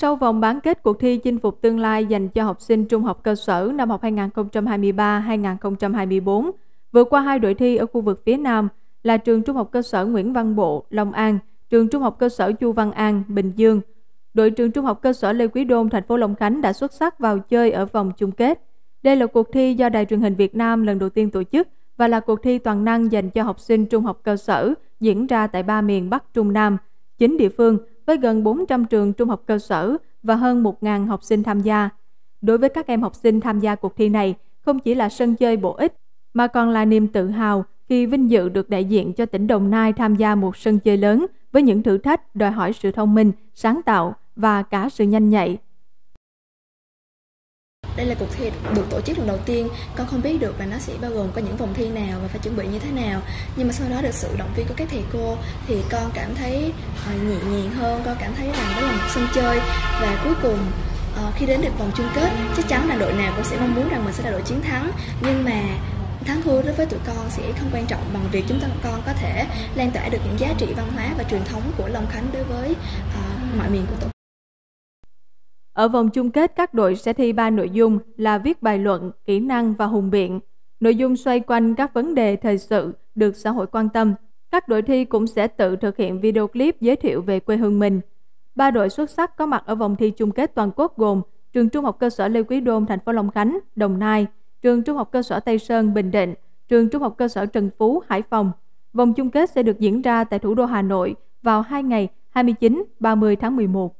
Sau vòng bán kết cuộc thi chinh phục tương lai dành cho học sinh trung học cơ sở năm học 2023-2024, vượt qua hai đội thi ở khu vực phía Nam là trường Trung học cơ sở Nguyễn Văn Bộ, Long An, trường Trung học cơ sở Chu Văn An, Bình Dương. Đội trường Trung học cơ sở Lê Quý Đôn, thành phố Long Khánh đã xuất sắc vào chơi ở vòng chung kết. Đây là cuộc thi do Đài truyền hình Việt Nam lần đầu tiên tổ chức và là cuộc thi toàn năng dành cho học sinh trung học cơ sở diễn ra tại ba miền Bắc Trung Nam, chín địa phương với gần 400 trường trung học cơ sở và hơn 1.000 học sinh tham gia. Đối với các em học sinh tham gia cuộc thi này, không chỉ là sân chơi bổ ích, mà còn là niềm tự hào khi vinh dự được đại diện cho tỉnh Đồng Nai tham gia một sân chơi lớn với những thử thách đòi hỏi sự thông minh, sáng tạo và cả sự nhanh nhạy. Đây là cuộc thi được tổ chức lần đầu tiên, con không biết được là nó sẽ bao gồm có những vòng thi nào và phải chuẩn bị như thế nào. Nhưng mà sau đó được sự động viên của các thầy cô thì con cảm thấy ờ, nhẹ nhàng hơn, con cảm thấy rằng đó là một sân chơi. Và cuối cùng ờ, khi đến được vòng chung kết chắc chắn là đội nào cũng sẽ mong muốn rằng mình sẽ là đội chiến thắng. Nhưng mà thắng thua đối với tụi con sẽ không quan trọng bằng việc chúng ta con có thể lan tỏa được những giá trị văn hóa và truyền thống của Long Khánh đối với uh, mọi miền của tổ ở vòng chung kết, các đội sẽ thi ba nội dung là viết bài luận, kỹ năng và hùng biện. Nội dung xoay quanh các vấn đề thời sự được xã hội quan tâm. Các đội thi cũng sẽ tự thực hiện video clip giới thiệu về quê hương mình. Ba đội xuất sắc có mặt ở vòng thi chung kết toàn quốc gồm trường Trung học cơ sở Lê Quý Đôn, thành phố Long Khánh, Đồng Nai, trường Trung học cơ sở Tây Sơn, Bình Định, trường Trung học cơ sở Trần Phú, Hải Phòng. Vòng chung kết sẽ được diễn ra tại thủ đô Hà Nội vào hai ngày 29-30 tháng 11.